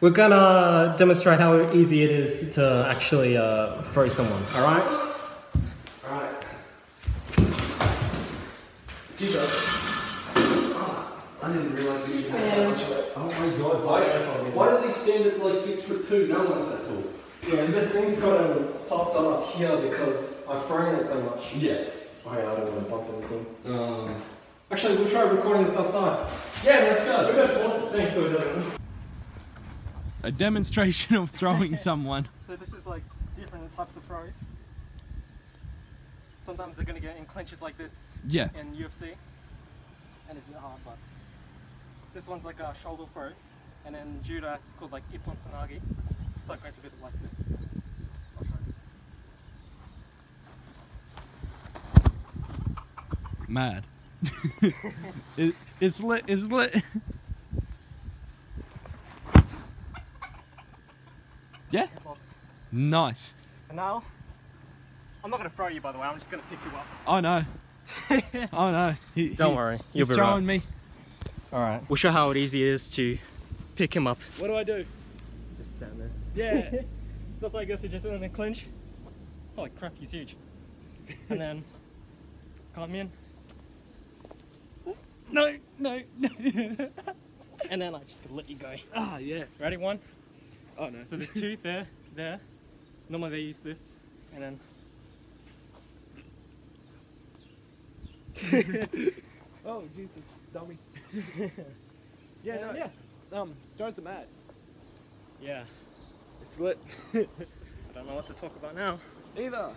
We're gonna demonstrate how easy it is to actually uh, throw someone, alright? Alright. Jesus. I didn't realise that you had that much weight. Oh my god, why, why do they stand at like six foot two? No one's that tall. Yeah, this thing's got softer up here because I've thrown it so much. Yeah. Oh yeah, I don't want to bump anything. Um, Actually, we'll try recording this outside. yeah, let's go. We're gonna force this thing so it doesn't. A demonstration of throwing someone. So this is like different types of throws. Sometimes they're gonna get in clinches like this Yeah. in UFC, and it's a bit hard, but this one's like a shoulder throw, and then judo it's called like ippon seoinage. So it goes a bit like this. This. Mad. it, it's lit. It's lit. yeah. Box. Nice. And now, I'm not gonna throw you by the way. I'm just gonna pick you up. I know. I know. He, Don't he's- worry, you'll be throwing me. All right. We'll show how easy it is to pick him up. What do I do? Just stand there. Yeah. So it's like this, you just in a clinch. Holy crap, he's huge. And then come in. No, no, no. and then I just let you go. ah, yeah. Ready? One. Oh no. So there's two there, there. Normally they use this, and then. Oh Jesus, dummy. Yeah, no, yeah. Um, drones are mad. Yeah. It's lit. I don't know what to talk about now. Either.